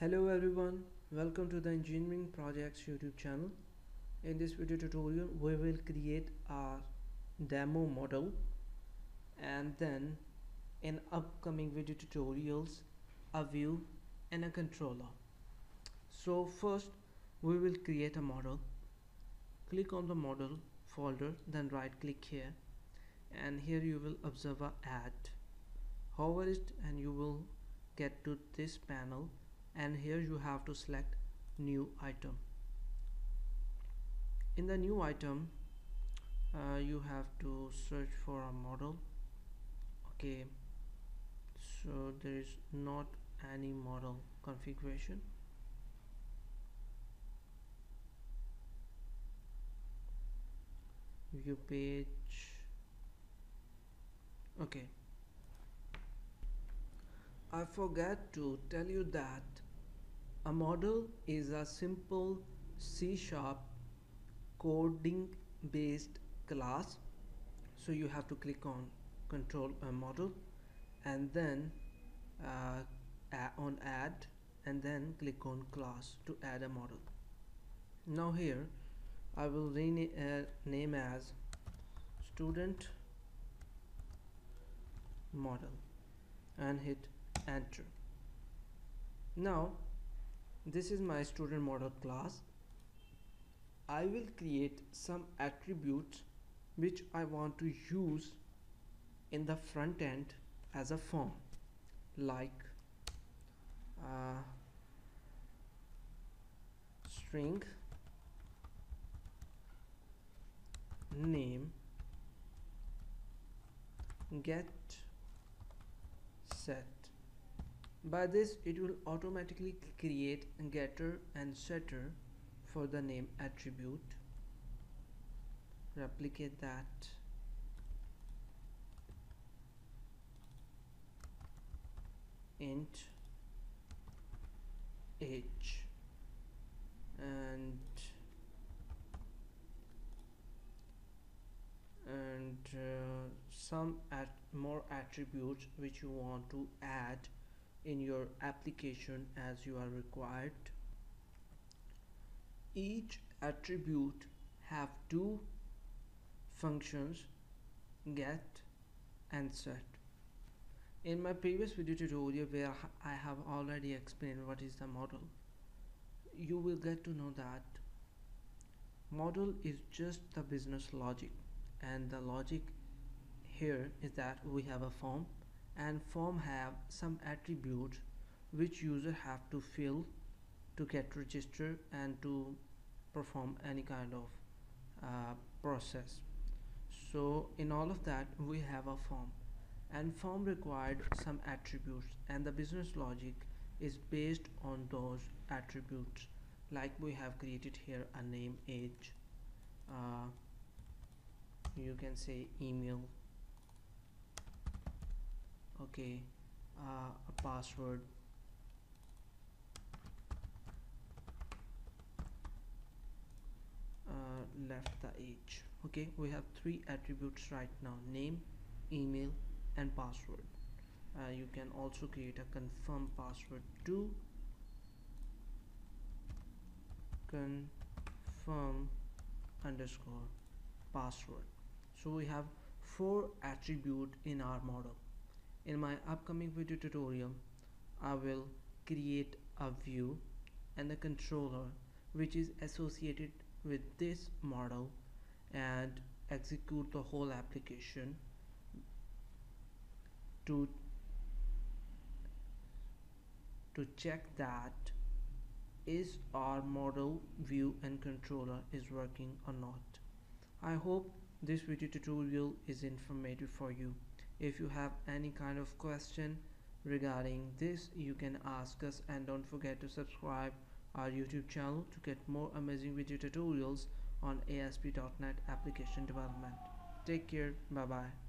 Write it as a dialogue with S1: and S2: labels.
S1: Hello everyone, welcome to the Engineering Projects YouTube channel. In this video tutorial, we will create a demo model and then in upcoming video tutorials, a view and a controller. So first, we will create a model. Click on the model folder, then right click here and here you will observe a add. Hover it and you will get to this panel and here you have to select new item. In the new item uh, you have to search for a model. Okay. So there is not any model configuration. View page. Okay. I forgot to tell you that a model is a simple C sharp coding based class. So you have to click on control a model and then uh, on add and then click on class to add a model. Now here I will rename uh, name as student model and hit enter. Now this is my student model class. I will create some attributes which I want to use in the front end as a form. Like uh, string name get set by this it will automatically create getter and setter for the name attribute. Replicate that. Int age and and uh, some at more attributes which you want to add in your application as you are required. Each attribute have two functions get and set. In my previous video tutorial where I have already explained what is the model you will get to know that model is just the business logic. And the logic here is that we have a form and form have some attributes which user have to fill to get registered and to perform any kind of uh, process. So in all of that we have a form. And form required some attributes and the business logic is based on those attributes. Like we have created here a name age uh, you can say email okay uh, a password. Uh, left the age okay we have three attributes right now. Name email and password. Uh, you can also create a confirm password to confirm underscore password. So we have four attribute in our model in my upcoming video tutorial I will create a view and a controller which is associated with this model and execute the whole application to to check that is our model view and controller is working or not. I hope this video tutorial is informative for you if you have any kind of question regarding this you can ask us. And don't forget to subscribe our youtube channel to get more amazing video tutorials on ASP.NET application development. Take care. Bye bye